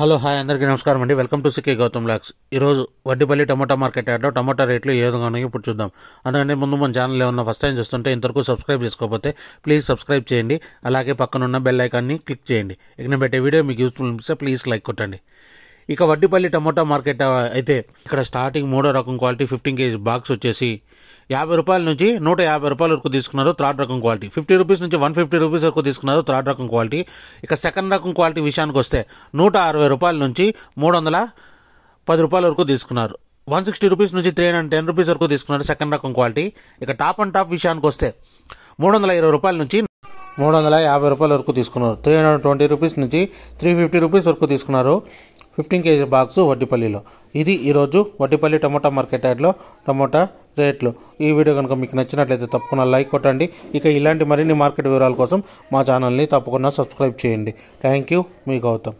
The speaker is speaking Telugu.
హలో హాయ్ అందరికీ నమస్కారం అండి. Welcome to C K Gautham lakhs ఈరోజు వడ్డీపల్లి టమాటా మార్కెట్ యాడ్లో టమాటా రేట్లు ఏ విధంగా ఉన్నాయో ఇప్పుడు చూద్దాం. అందుకంటే ముందు మన ఛానల్ ఏమన్నా ఫస్ట్ టైం చూస్తుంటే ఇంతవరకు సబ్స్క్రైబ్ చేసుకోకపోతే ప్లీజ్ సబ్స్క్రైబ్ చేయండి. అలాగే పక్కనున్న బెల్ ఐకాన్ని క్లిక్ చేయండి. ఇక నేను పెట్టే వీడియో మీకు యూస్ఫుల్ అనిపిస్తే ప్లీజ్ లైక్ కొట్టండి. ఇక వడ్డీపల్లి టమాటా మార్కెట్ అయితే ఇక్కడ స్టార్టింగ్ మూడో రకం క్వాలిటీ ఫిఫ్టీన్ కేజీ బాక్స్ వచ్చేసి యాభై రూపాయల నుంచి నూట యాభై రూపాయల వరకు తీసుకున్నారు థర్డ్ రకం క్వాలిటీ. ఫిఫ్టీ రూపీస్ నుంచి వన్ ఫిఫ్టీ రూపీస్ వరకు తీసుకున్నారు థర్డ్ రకం క్వాలిటీ. ఇక సెకండ్ రకం క్వాలిటీ విషయానికి వస్తే నూట అరవై రూపాయల నుంచి మూడు వందల పది రూపాయల వరకు తీసుకున్నారు. వన్ సిక్స్టీ రూపీస్ నుంచి త్రీ హండ్రెడ్ టెన్ రూపీస్ వరకు తీసుకున్నారు సెకండ్ రకం క్వాలిటీ. ఇక టాప్ అండ్ టాప్ విషయానికి వస్తే మూడు వందల ఇరవై రూపాయల నుంచి మూడు వందల యాభై రూపాయల వరకు తీసుకున్నారు. త్రీ హండ్రెడ్ ట్వంటీ రూపీస్ నుంచి త్రీ ఫిఫ్టీ రూపీస్ వరకు తీసుకున్నారు. ఫిఫ్టీన్ కేజీ బాక్స్ వడ్డీపల్లిలో. ఇది ఈరోజు వడ్డిపల్లి టమోటా మార్కెట్ యార్డ్లో టమోటా రేట్లు. ఈ వీడియో కనుక మీకు నచ్చినట్లయితే తప్పకుండా లైక్ కొట్టండి. ఇక ఇలాంటి మరిన్ని మార్కెట్ వివరాల కోసం మా ఛానల్ని తప్పకుండా సబ్స్క్రైబ్ చేయండి. Thank you. మీ గౌతమ్.